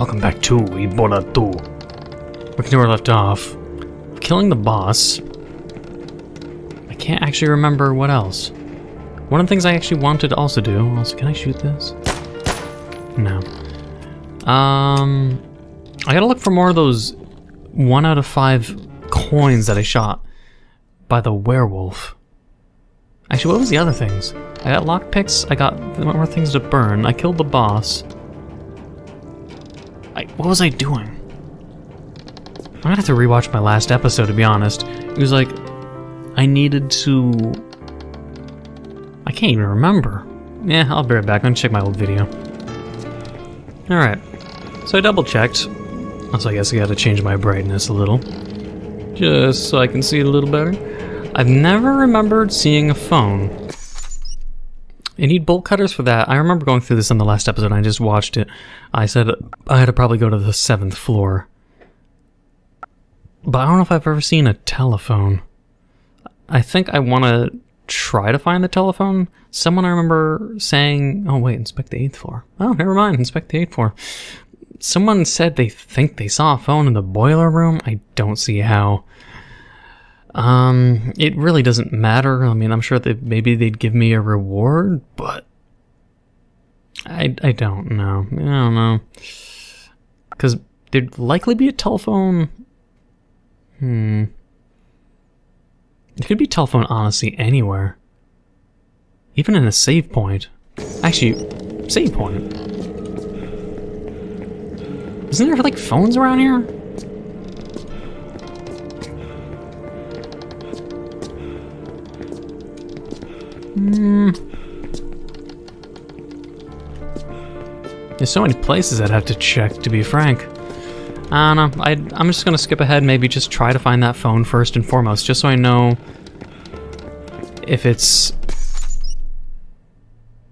Welcome back to Ebola 2. We can where we left off. Killing the boss. I can't actually remember what else. One of the things I actually wanted to also do. Also, can I shoot this? No. Um, I gotta look for more of those one out of five coins that I shot by the werewolf. Actually, what was the other things? I got lockpicks, I got more things to burn, I killed the boss. What was I doing? I'm gonna have to rewatch my last episode to be honest. It was like, I needed to... I can't even remember. Yeah, I'll be right back. I'm gonna check my old video. Alright, so I double checked. Also, I guess I gotta change my brightness a little. Just so I can see it a little better. I've never remembered seeing a phone. You need bolt cutters for that. I remember going through this in the last episode. I just watched it. I said I had to probably go to the seventh floor. But I don't know if I've ever seen a telephone. I think I want to try to find the telephone. Someone I remember saying, oh wait, inspect the eighth floor. Oh, never mind, inspect the eighth floor. Someone said they think they saw a phone in the boiler room. I don't see how. Um, it really doesn't matter. I mean, I'm sure that maybe they'd give me a reward, but I I don't know. I don't know. Cuz there'd likely be a telephone. Hmm. There could be telephone honestly anywhere. Even in a save point. Actually, save point. Isn't there like phones around here? Hmm. There's so many places I'd have to check, to be frank. I don't know. I, I'm just gonna skip ahead, maybe just try to find that phone first and foremost, just so I know if it's...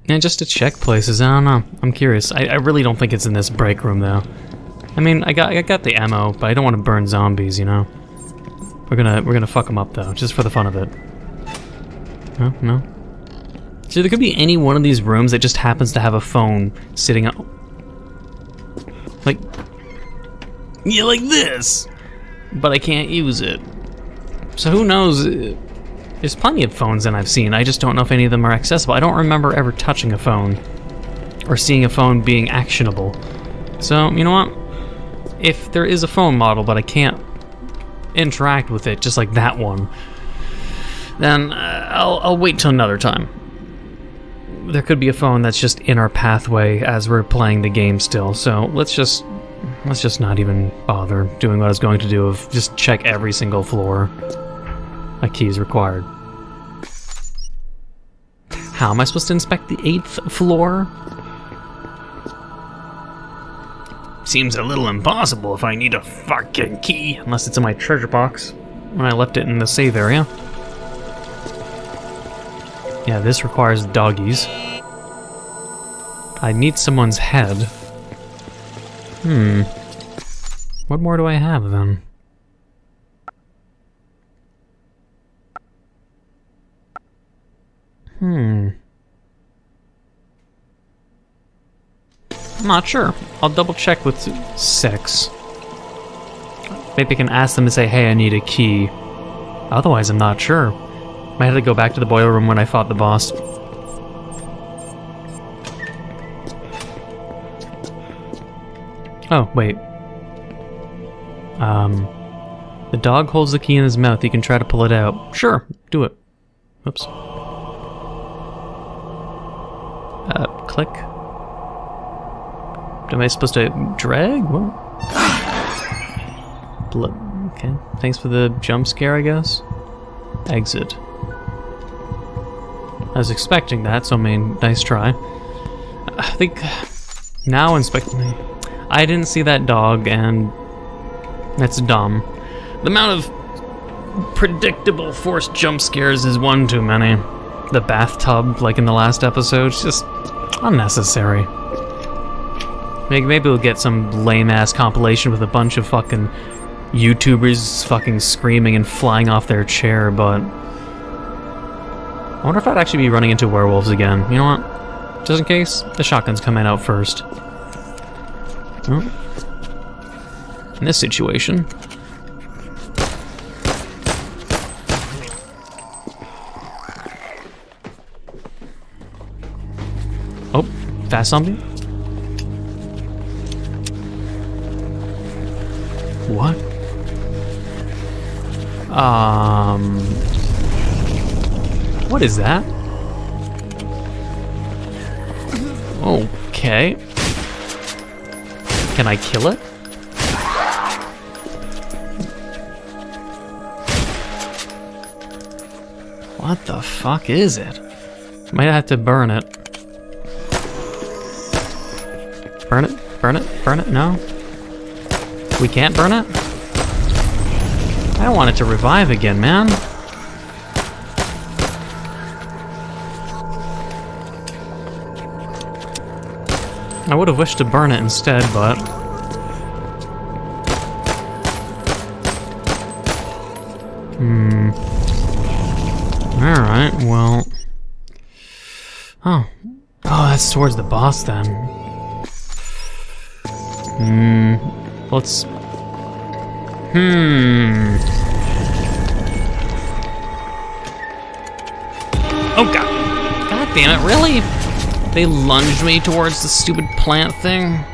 Yeah, just to check places. I don't know. I'm curious. I, I really don't think it's in this break room, though. I mean, I got I got the ammo, but I don't want to burn zombies, you know. We're gonna we're gonna fuck them up though, just for the fun of it. No, no. So there could be any one of these rooms that just happens to have a phone sitting up. Like, yeah, like this. But I can't use it. So who knows? There's plenty of phones that I've seen. I just don't know if any of them are accessible. I don't remember ever touching a phone or seeing a phone being actionable. So, you know what? If there is a phone model, but I can't interact with it just like that one, then uh, I'll, I'll wait till another time there could be a phone that's just in our pathway as we're playing the game still. So let's just let's just not even bother doing what I was going to do of just check every single floor. A key is required. How am I supposed to inspect the eighth floor? Seems a little impossible if I need a fucking key, unless it's in my treasure box when I left it in the save area. Yeah, this requires doggies. I need someone's head. Hmm. What more do I have then? Hmm. I'm not sure. I'll double check with six. Maybe I can ask them to say, hey, I need a key. Otherwise, I'm not sure. I had to go back to the boiler room when I fought the boss. Oh, wait. Um, the dog holds the key in his mouth. He can try to pull it out. Sure, do it. Oops. Uh, click. Am I supposed to drag? What? Okay. Thanks for the jump scare, I guess. Exit. I was expecting that, so I mean, nice try. I think now inspecting. I didn't see that dog, and that's dumb. The amount of predictable forced jump scares is one too many. The bathtub, like in the last episode, is just unnecessary. Maybe we'll get some lame-ass compilation with a bunch of fucking YouTubers fucking screaming and flying off their chair, but... I wonder if I'd actually be running into werewolves again. You know what? Just in case, the shotgun's coming out first. Oh. in this situation. Oh, fast zombie? What? Um... What is that? Okay. Can I kill it? What the fuck is it? Might have to burn it. Burn it? Burn it? Burn it? No? We can't burn it? I don't want it to revive again, man. I would have wished to burn it instead, but... Hmm. Alright, well... Oh. Oh, that's towards the boss then. Hmm. Let's... Hmm. Oh god. God damn it, really? They lunged me towards the stupid plant thing.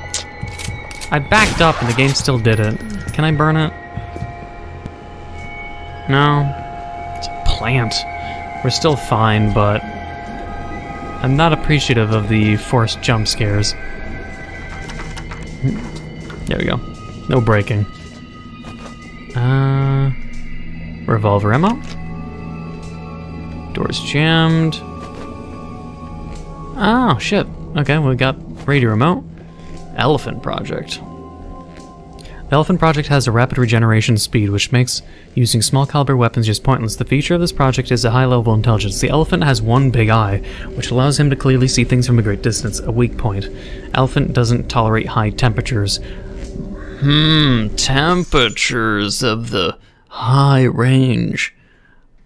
I backed up and the game still did it. Can I burn it? No. It's a plant. We're still fine, but I'm not appreciative of the forced jump scares. There we go. No breaking. Uh, revolver ammo. Doors jammed. Oh, shit. Okay, we got radio remote. Elephant Project. The Elephant Project has a rapid regeneration speed, which makes using small caliber weapons just pointless. The feature of this project is a high level intelligence. The elephant has one big eye, which allows him to clearly see things from a great distance, a weak point. Elephant doesn't tolerate high temperatures. Hmm, temperatures of the high range.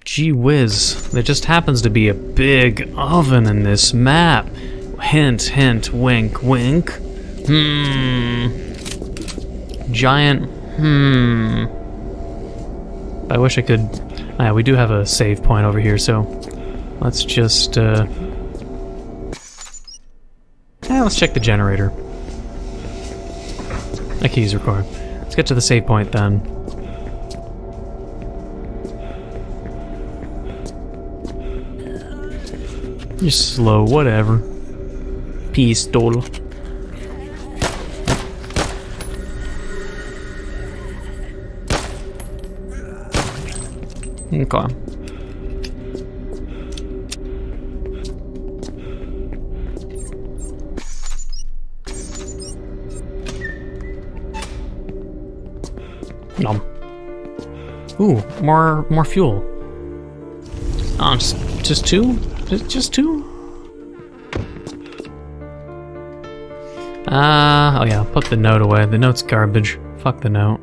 Gee whiz, there just happens to be a big oven in this map. Hint, hint, wink, wink. Hmm. Giant, hmm. I wish I could... Ah, yeah, we do have a save point over here, so let's just, uh... Yeah, let's check the generator. A key's required. Let's get to the save point then. You're slow, whatever. Pistol. Okay. Nom. Ooh, more more fuel. Um, just, just two? Just, just two? Ah, uh, oh yeah, put the note away. The note's garbage. Fuck the note.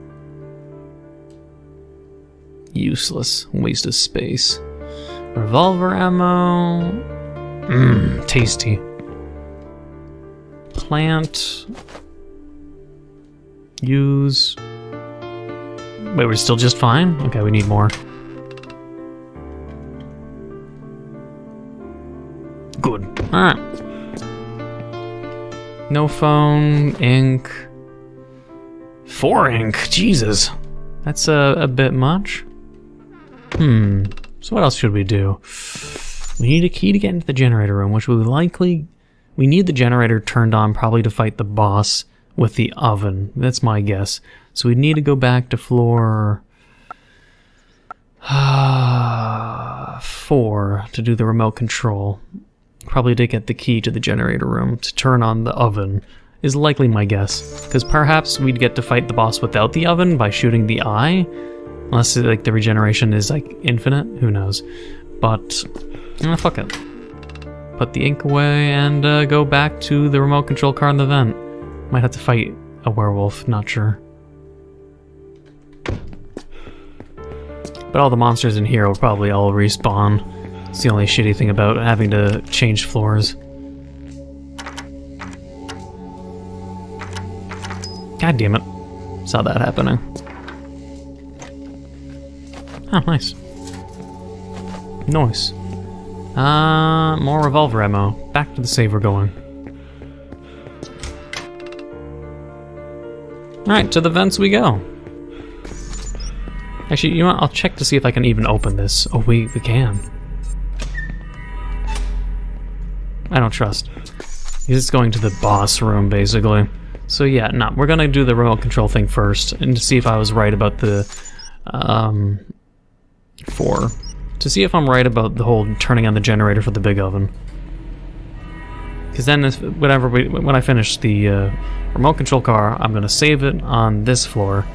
Useless. Waste of space. Revolver ammo. Mmm, tasty. Plant. Use. Wait, we're still just fine? Okay, we need more. No phone, ink. Four ink, Jesus. That's a, a bit much. Hmm. So what else should we do? We need a key to get into the generator room, which we likely... We need the generator turned on probably to fight the boss with the oven. That's my guess. So we need to go back to floor... four to do the remote control probably to get the key to the generator room to turn on the oven is likely my guess. Because perhaps we'd get to fight the boss without the oven by shooting the eye. Unless like the regeneration is like infinite, who knows. But, eh, fuck it. Put the ink away and uh, go back to the remote control car in the vent. Might have to fight a werewolf, not sure. But all the monsters in here will probably all respawn. It's the only shitty thing about having to change floors. God damn it. Saw that happening. Oh, nice. Nice. Uh, more revolver ammo. Back to the save we're going. Alright, to the vents we go. Actually, you know what? I'll check to see if I can even open this. Oh, we, we can. I don't trust. It's going to the boss room, basically. So yeah, no, we're gonna do the remote control thing first, and to see if I was right about the, um, four. To see if I'm right about the whole turning on the generator for the big oven. Because then, if, whenever we, when I finish the uh, remote control car, I'm gonna save it on this floor.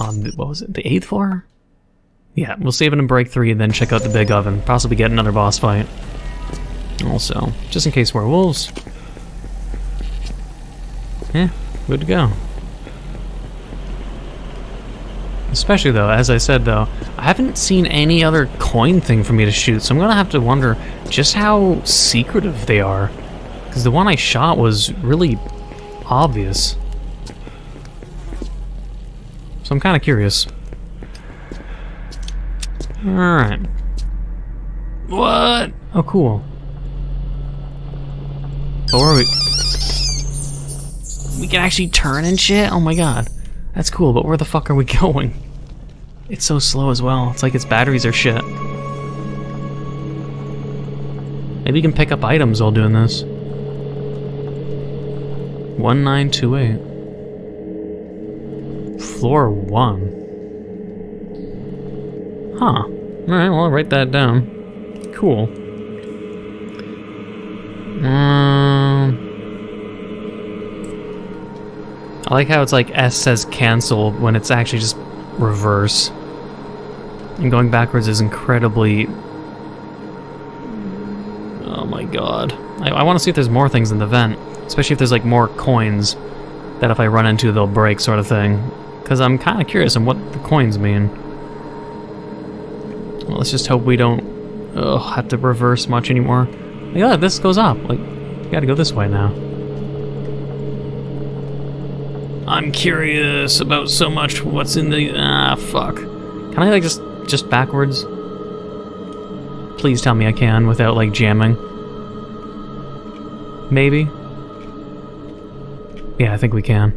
On the, what was it? The eighth floor? Yeah, we'll save it in break three, and then check out the big oven. Possibly get another boss fight. Also, just in case werewolves. Yeah, good to go. Especially though, as I said though, I haven't seen any other coin thing for me to shoot, so I'm gonna have to wonder just how secretive they are. Because the one I shot was really obvious. So I'm kind of curious. Alright. What? Oh, cool. Oh, where are we? We can actually turn and shit? Oh my god. That's cool, but where the fuck are we going? It's so slow as well. It's like its batteries are shit. Maybe you can pick up items while doing this. 1928. Floor 1. Huh. Alright, well, I'll write that down. Cool. Um... I like how it's like S says cancel when it's actually just reverse. And going backwards is incredibly... Oh my god. I, I want to see if there's more things in the vent. Especially if there's like more coins that if I run into they'll break sort of thing. Because I'm kind of curious on what the coins mean. Well, let's just hope we don't ugh, have to reverse much anymore. Yeah, oh, this goes up. Like, you gotta go this way now. I'm curious about so much what's in the... Ah, fuck. Can I, like, just, just backwards? Please tell me I can without, like, jamming. Maybe? Yeah, I think we can.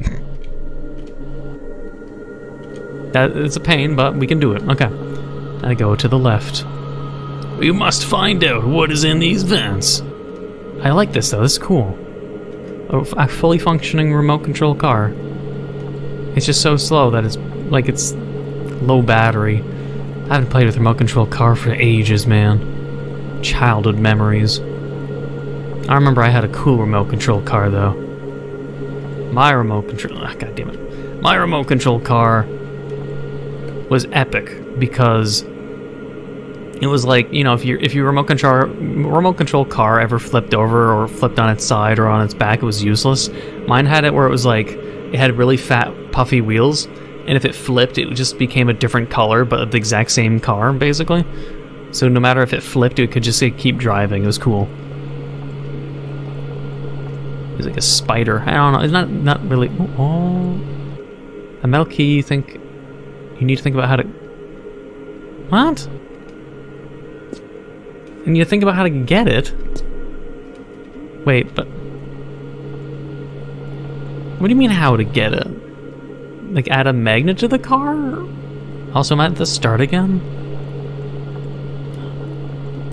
that, it's a pain, but we can do it. Okay. I go to the left. We must find out what is in these vents. I like this, though. This is cool a fully functioning remote control car. It's just so slow that it's like it's low battery. I haven't played with remote control car for ages, man. Childhood memories. I remember I had a cool remote control car though. My remote control, ah, god damn it. My remote control car was epic because it was like you know if you if your remote control remote control car ever flipped over or flipped on its side or on its back, it was useless. Mine had it where it was like it had really fat puffy wheels, and if it flipped, it just became a different color, but the exact same car basically. So no matter if it flipped, it could just keep driving. It was cool. It's like a spider. I don't know. It's not not really. Oh, oh. a metal key. You think you need to think about how to. What? And you think about how to get it. Wait, but... What do you mean how to get it? Like add a magnet to the car? Also, am I at the start again?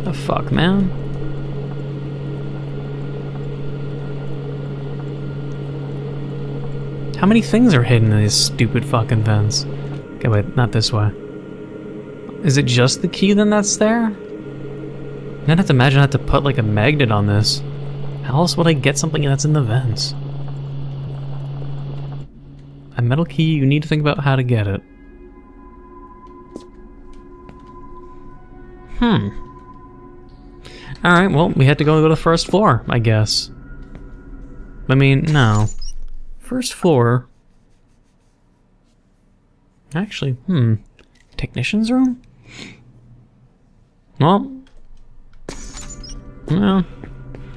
The fuck, man? How many things are hidden in these stupid fucking vents? Okay, wait, not this way. Is it just the key then that's there? I'd have to imagine I have to put like a magnet on this. How else would I get something that's in the vents? A metal key, you need to think about how to get it. Hmm. Alright, well, we had to go to the first floor, I guess. I mean, no. First floor... Actually, hmm. Technician's room? Well, well,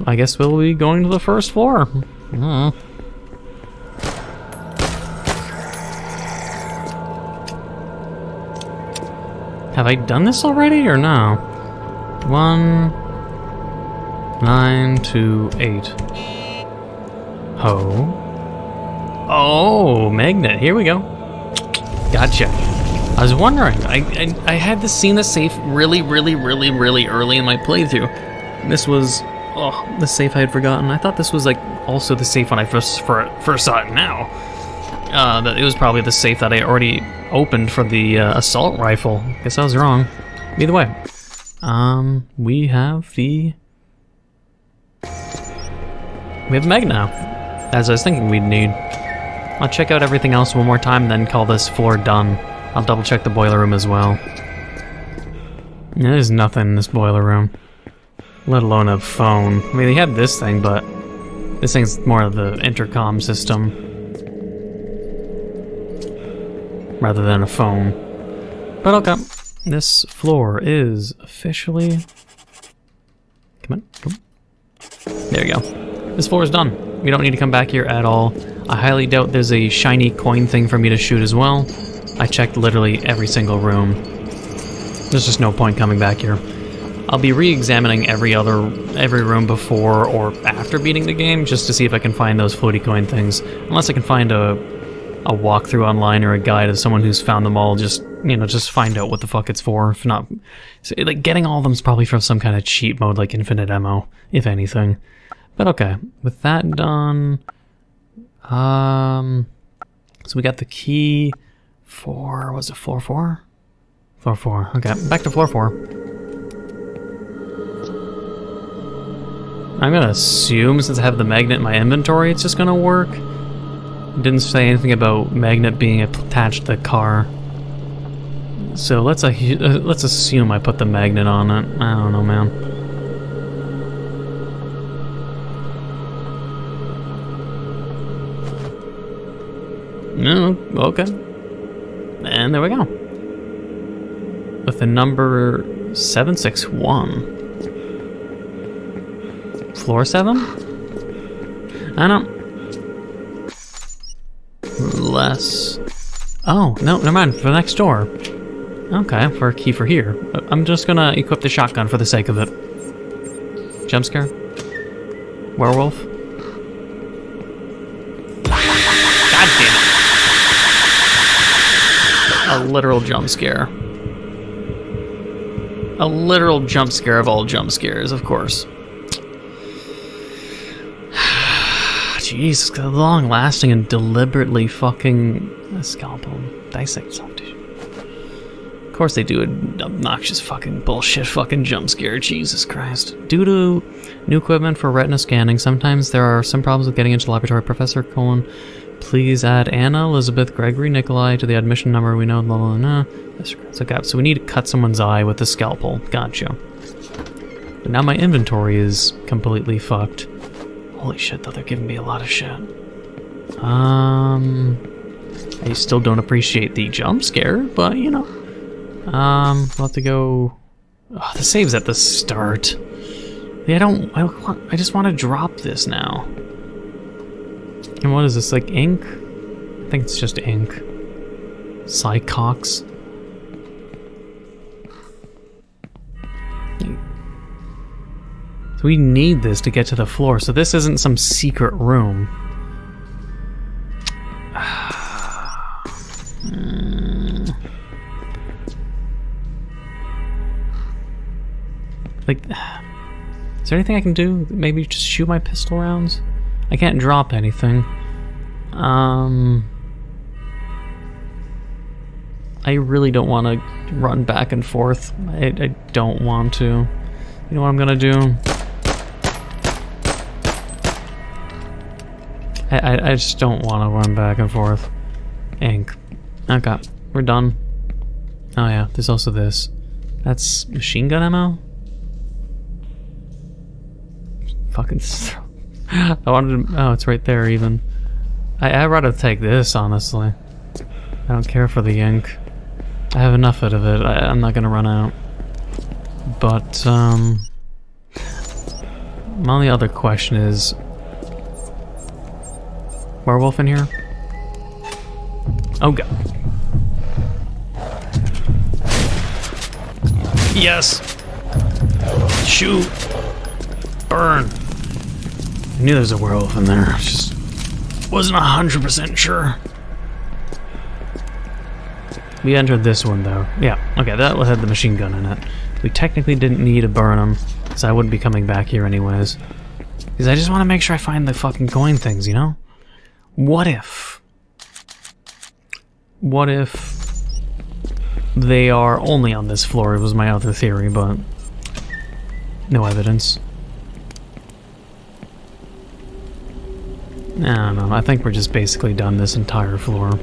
I guess we'll be going to the first floor. Mm. Have I done this already or no? One, nine, two, eight. Ho. Oh, magnet. Here we go. Gotcha. I was wondering. I, I, I had to seen the safe really, really, really, really early in my playthrough. This was oh the safe I had forgotten. I thought this was like also the safe when I first for, first saw it. Now, uh, that it was probably the safe that I already opened for the uh, assault rifle. Guess I was wrong. Either way, um, we have the we have Meg now, as I was thinking we'd need. I'll check out everything else one more time, then call this floor done. I'll double check the boiler room as well. There's nothing in this boiler room. Let alone a phone. I mean, they had this thing, but this thing's more of the intercom system. Rather than a phone. But okay. This floor is officially... Come on, come. There you go. This floor is done. We don't need to come back here at all. I highly doubt there's a shiny coin thing for me to shoot as well. I checked literally every single room. There's just no point coming back here. I'll be re-examining every other every room before or after beating the game just to see if I can find those floaty coin things. Unless I can find a a walkthrough online or a guide of someone who's found them all, just you know, just find out what the fuck it's for. If not, like getting all of them is probably from some kind of cheat mode like infinite ammo, if anything. But okay, with that done, um, so we got the key for was it floor four? Floor four. Okay, back to floor four. I'm gonna assume since I have the magnet in my inventory, it's just gonna work. It didn't say anything about magnet being attached to the car. So let's uh, let's assume I put the magnet on it. I don't know, man. No, okay. And there we go. With the number 761. Floor 7? I don't... Less... Oh, no, never mind. For the next door. Okay, for a key for here. I'm just gonna equip the shotgun for the sake of it. Jump scare? Werewolf? God damn it. A literal jump scare. A literal jump scare of all jump scares, of course. Jeez, long lasting and deliberately fucking scalpel dissect soft tissue. Of course they do an obnoxious fucking bullshit fucking jump scare, Jesus Christ. Due to new equipment for retina scanning, sometimes there are some problems with getting into the laboratory. Professor Cohen, Please add Anna, Elizabeth, Gregory, Nikolai to the admission number we know. Blah, blah, blah. Okay. So we need to cut someone's eye with a scalpel. Gotcha. But now my inventory is completely fucked. Holy shit, though, they're giving me a lot of shit. Um, I still don't appreciate the jump scare, but you know. Um, we'll have to go. Oh, the save's at the start. Yeah, I don't. I, want, I just want to drop this now. And what is this, like ink? I think it's just ink. Psychox. So we need this to get to the floor, so this isn't some secret room. like, is there anything I can do? Maybe just shoot my pistol rounds? I can't drop anything. Um... I really don't want to run back and forth. I, I don't want to. You know what I'm gonna do? I, I, just don't want to run back and forth. Ink. Okay, we're done. Oh yeah, there's also this. That's machine gun ammo? Fucking I wanted to, oh, it's right there even. I, I'd rather take this, honestly. I don't care for the ink. I have enough out of it. I, I'm not gonna run out. But, um... My only other question is... werewolf in here? Oh god. Yes! Shoot! Burn! I knew there was a werewolf in there. Just wasn't 100% sure. We entered this one though. Yeah, okay, that had the machine gun in it. We technically didn't need to burn them, because I wouldn't be coming back here anyways. Because I just want to make sure I find the fucking coin things, you know? What if? What if they are only on this floor? It was my other theory, but no evidence. I don't know. I think we're just basically done this entire floor.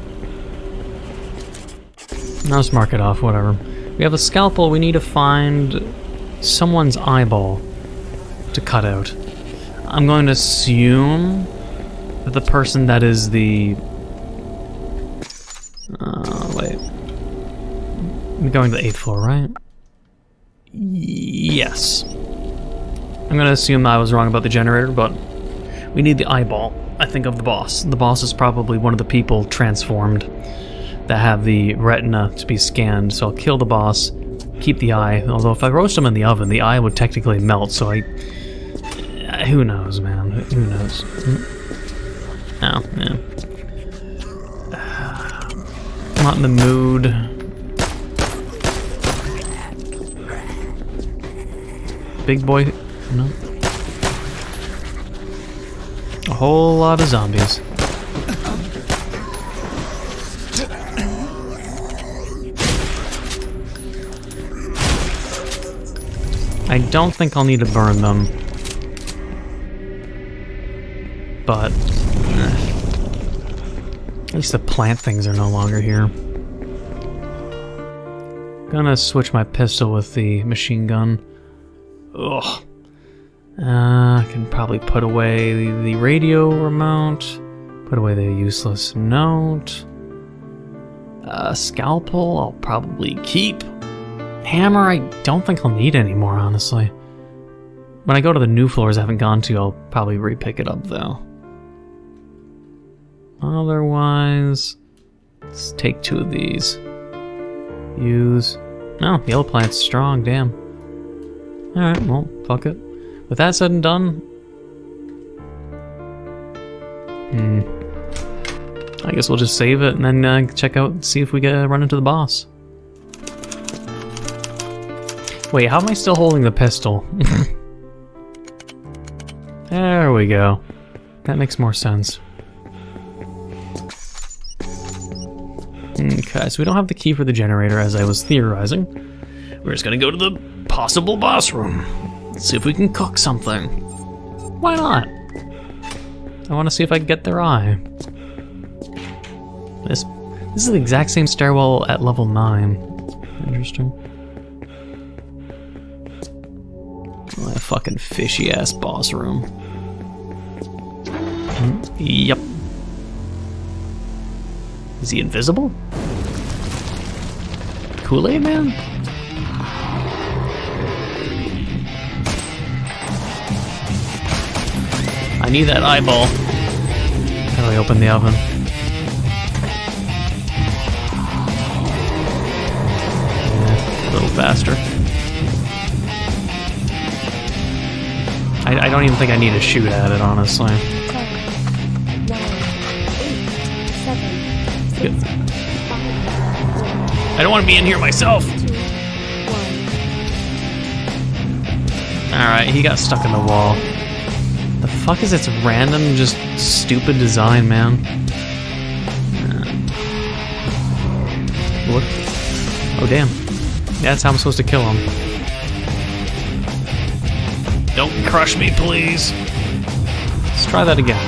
Now let's mark it off, whatever. We have a scalpel. We need to find someone's eyeball to cut out. I'm going to assume the person that is the... Uh, wait. I'm going to the 8th floor, right? Yes. I'm to assume I was wrong about the generator, but we need the eyeball, I think, of the boss. The boss is probably one of the people transformed that have the retina to be scanned, so I'll kill the boss, keep the eye, although if I roast him in the oven, the eye would technically melt, so I... Who knows, man? Who knows? Oh, yeah. I'm not in the mood. Big boy... No. A whole lot of zombies. I don't think I'll need to burn them. But... At least the plant things are no longer here. Gonna switch my pistol with the machine gun. Ugh. Uh, I can probably put away the, the radio remote. Put away the useless note. Uh, scalpel, I'll probably keep. Hammer, I don't think I'll need anymore, honestly. When I go to the new floors I haven't gone to, I'll probably re-pick it up, though. Otherwise, let's take two of these. Use. No, yellow plant's strong, damn. Alright, well, fuck it. With that said and done... Hmm. I guess we'll just save it and then uh, check out, see if we get run into the boss. Wait, how am I still holding the pistol? there we go. That makes more sense. Okay, so we don't have the key for the generator as I was theorizing. We're just gonna go to the possible boss room. See if we can cook something. Why not? I want to see if I can get their eye. This, this is the exact same stairwell at level 9. Interesting. Oh, that fucking fishy ass boss room. Mm, yep. Is he invisible? Kool-Aid Man? I need that eyeball. How do I open the oven? Yeah, a little faster. I, I don't even think I need to shoot at it, honestly. I don't want to be in here myself. Alright, he got stuck in the wall. The fuck is its random, just stupid design, man? What? Oh, damn. That's how I'm supposed to kill him. Don't crush me, please. Let's try that again.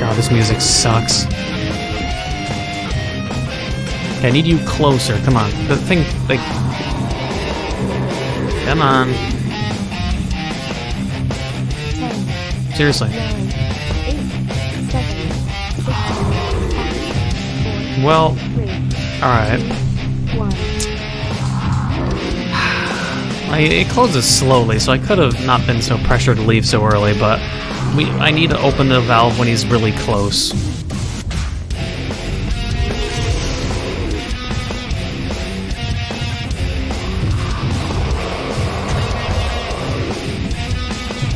God, this music sucks. Okay, I need you closer. Come on. The thing, like... Come on. Seriously. Well, alright. it closes slowly, so I could have not been so pressured to leave so early, but We I need to open the valve when he's really close.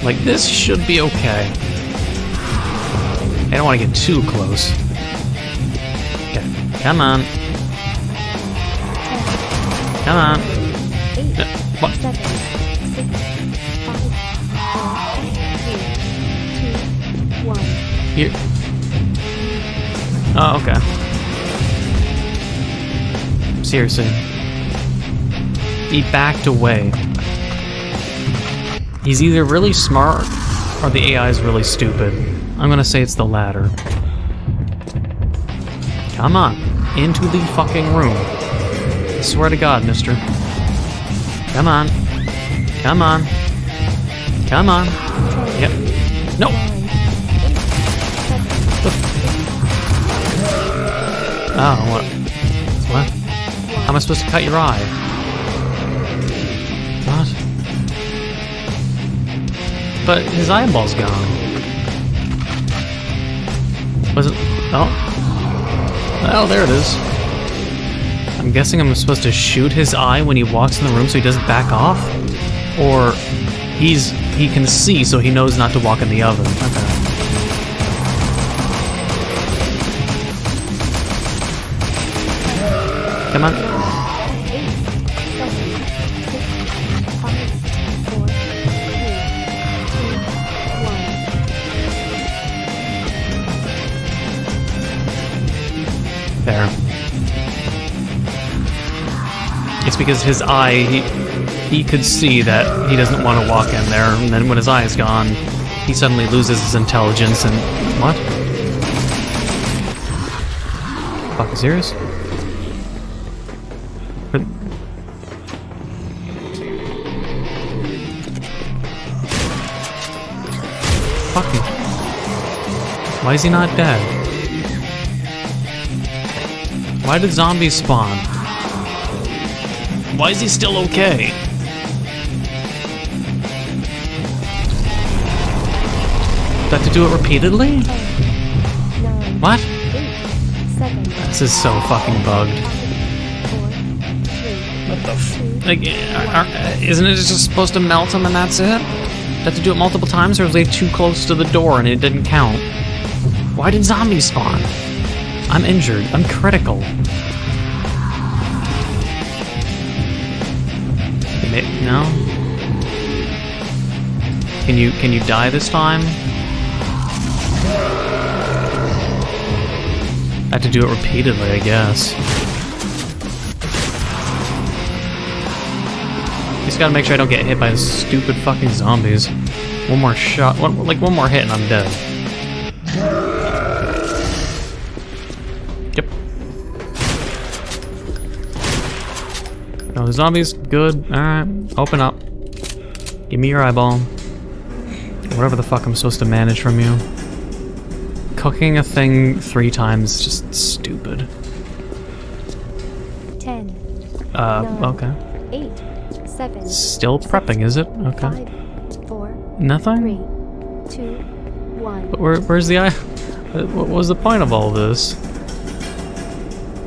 Like, this should be okay. I don't want to get too close. Okay, come on. Come on. Uh, what? Here. Oh, okay. Seriously. He backed away. He's either really smart or the AI is really stupid. I'm gonna say it's the latter. Come on. Into the fucking room. I swear to God, mister. Come on. Come on. Come on. Yep. No! Oh, what? What? How am I supposed to cut your eye? But his eyeball's gone. Was it? Oh. Oh, there it is. I'm guessing I'm supposed to shoot his eye when he walks in the room so he doesn't back off? Or he's he can see so he knows not to walk in the oven. Okay. Come on. There. It's because his eye, he, he could see that he doesn't want to walk in there, and then when his eye is gone, he suddenly loses his intelligence and. What? Fuck, serious? But. Fucking. Why is he not dead? Why did zombies spawn? Why is he still okay? Do I have to do it repeatedly? What? This is so fucking bugged. What the f- Like, uh, are, are, isn't it just supposed to melt him and that's it? Do I have to do it multiple times or was they too close to the door and it didn't count? Why did zombies spawn? I'm injured. I'm critical. No? Can you can you die this time? I have to do it repeatedly, I guess. Just gotta make sure I don't get hit by stupid fucking zombies. One more shot, one, like one more hit and I'm dead. The zombies, good. Alright, open up. Give me your eyeball. Whatever the fuck I'm supposed to manage from you. Cooking a thing three times is just stupid. ten, Uh, Nine. okay. eight, seven, Still prepping, is it? Okay. five, four, Nothing? three, two, one. But where, where's the eye? uh, What was the point of all this?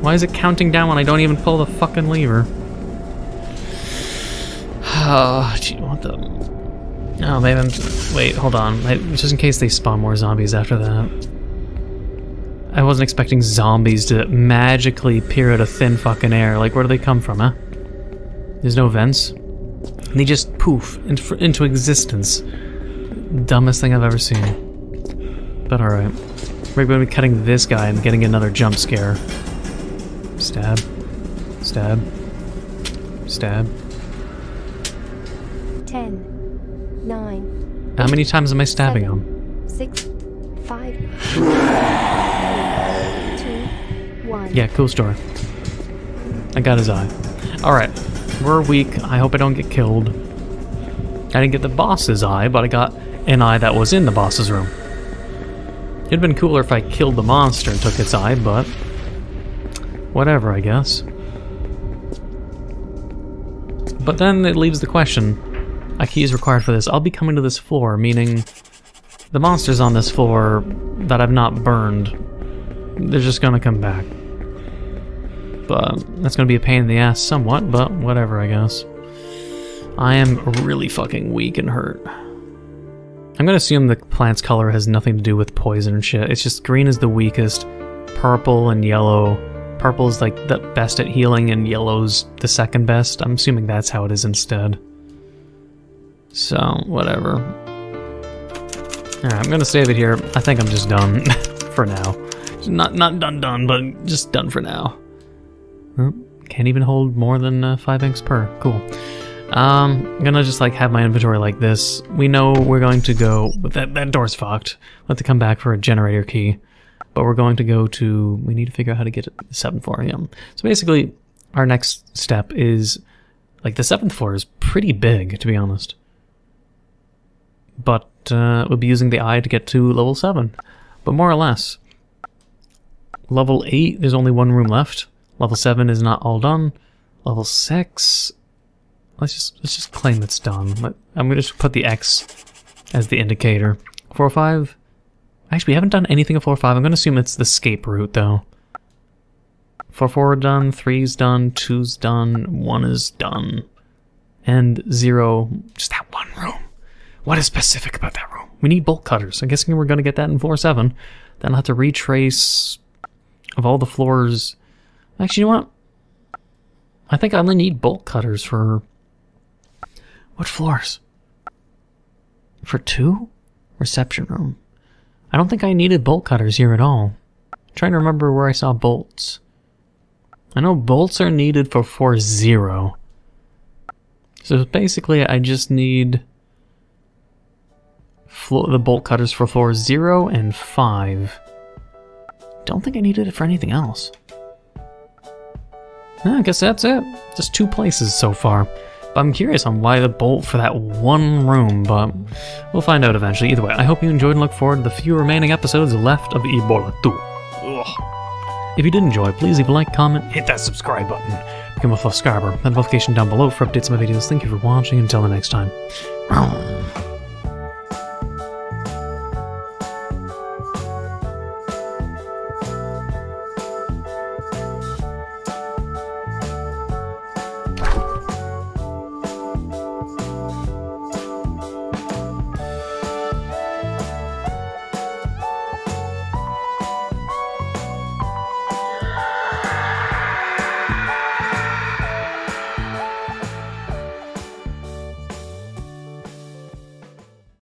Why is it counting down when I don't even pull the fucking lever? Oh, gee, what the? Oh, maybe I'm. Wait, hold on. Just in case they spawn more zombies after that. I wasn't expecting zombies to magically appear out of thin fucking air. Like, where do they come from, huh? There's no vents. And they just poof into, into existence. Dumbest thing I've ever seen. But alright. We're going to be cutting this guy and getting another jump scare. Stab. Stab. Stab. How many times am I stabbing him? six, five, two, one. Yeah, cool story. I got his eye. Alright. We're weak. I hope I don't get killed. I didn't get the boss's eye, but I got an eye that was in the boss's room. It'd been cooler if I killed the monster and took its eye, but... Whatever, I guess. But then it leaves the question. A key is required for this. I'll be coming to this floor, meaning... the monsters on this floor that I've not burned, they're just gonna come back. But that's gonna be a pain in the ass somewhat, but whatever, I guess. I am really fucking weak and hurt. I'm gonna assume the plant's color has nothing to do with poison and shit. It's just green is the weakest, purple and yellow. Purple is like the best at healing and yellow's the second best. I'm assuming that's how it is instead. So, whatever. Alright, I'm gonna save it here. I think I'm just done for now. Not not done done, but just done for now. Can't even hold more than uh, 5 inks per. Cool. Um, I'm gonna just like have my inventory like this. We know we're going to go, but that, that door's fucked. We'll have to come back for a generator key. But we're going to go to, we need to figure out how to get the seventh floor, yeah. So basically, our next step is, like the seventh floor is pretty big, to be honest. But uh, we'll be using the eye to get to level 7. But more or less. Level 8, there's only one room left. Level 7 is not all done. Level 6, let's just let's just claim it's done. I'm gonna just put the X as the indicator. 4 or 5. Actually, we haven't done anything at 4 or 5. I'm gonna assume it's the escape route though. 4 4 done, 3's done, 2's done, 1 is done. And 0, just that. What is specific about that room? We need bolt cutters. I'm guessing we're gonna get that in floor 7. Then I'll have to retrace of all the floors. Actually, you know what? I think I only need bolt cutters for what floors? For two? Reception room. I don't think I needed bolt cutters here at all. I'm trying to remember where I saw bolts. I know bolts are needed for floor zero. So basically I just need the bolt cutters for floor zero and five. Don't think I needed it for anything else. I guess that's it. Just two places so far. But I'm curious on why the bolt for that one room, but we'll find out eventually. Either way, I hope you enjoyed and look forward to the few remaining episodes left of Ebola 2. Ugh. If you did enjoy, please leave a like, comment, hit that subscribe button, become a subscriber, that notification down below for updates on my videos. Thank you for watching, until the next time.